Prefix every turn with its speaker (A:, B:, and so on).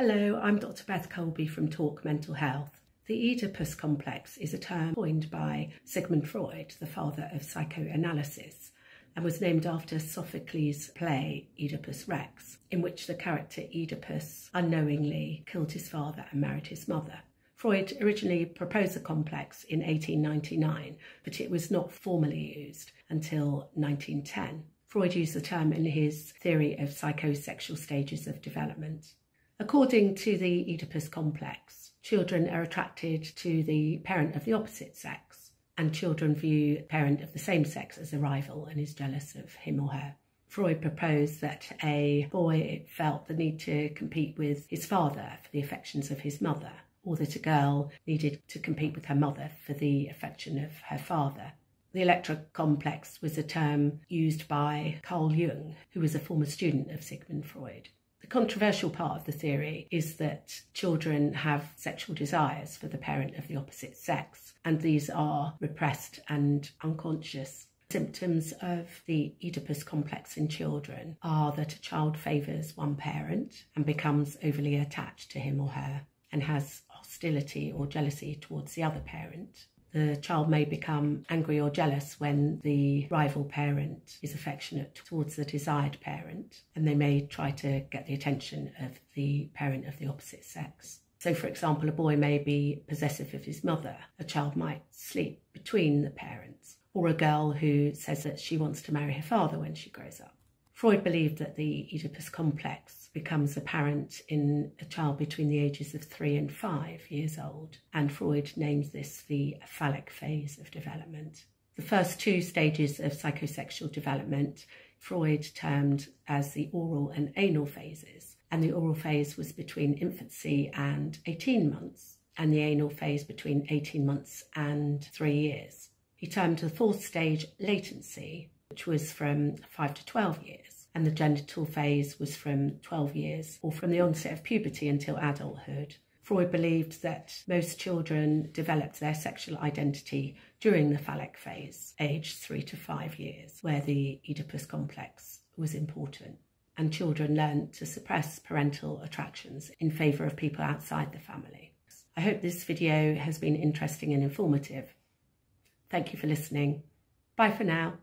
A: Hello, I'm Dr. Beth Colby from Talk Mental Health. The Oedipus complex is a term coined by Sigmund Freud, the father of psychoanalysis, and was named after Sophocles' play Oedipus Rex, in which the character Oedipus unknowingly killed his father and married his mother. Freud originally proposed the complex in 1899, but it was not formally used until 1910. Freud used the term in his theory of psychosexual stages of development. According to the Oedipus complex, children are attracted to the parent of the opposite sex, and children view parent of the same sex as a rival and is jealous of him or her. Freud proposed that a boy felt the need to compete with his father for the affections of his mother, or that a girl needed to compete with her mother for the affection of her father. The Electra complex was a term used by Carl Jung, who was a former student of Sigmund Freud. The controversial part of the theory is that children have sexual desires for the parent of the opposite sex, and these are repressed and unconscious. Symptoms of the Oedipus complex in children are that a child favours one parent and becomes overly attached to him or her and has hostility or jealousy towards the other parent the child may become angry or jealous when the rival parent is affectionate towards the desired parent, and they may try to get the attention of the parent of the opposite sex. So, for example, a boy may be possessive of his mother, a child might sleep between the parents, or a girl who says that she wants to marry her father when she grows up. Freud believed that the Oedipus complex becomes apparent in a child between the ages of three and five years old, and Freud names this the phallic phase of development. The first two stages of psychosexual development Freud termed as the oral and anal phases, and the oral phase was between infancy and 18 months, and the anal phase between 18 months and three years. He termed the fourth stage latency, which was from 5 to 12 years, and the genital phase was from 12 years or from the onset of puberty until adulthood. Freud believed that most children developed their sexual identity during the phallic phase, aged 3 to 5 years, where the Oedipus complex was important. And children learned to suppress parental attractions in favour of people outside the family. I hope this video has been interesting and informative. Thank you for listening. Bye for now.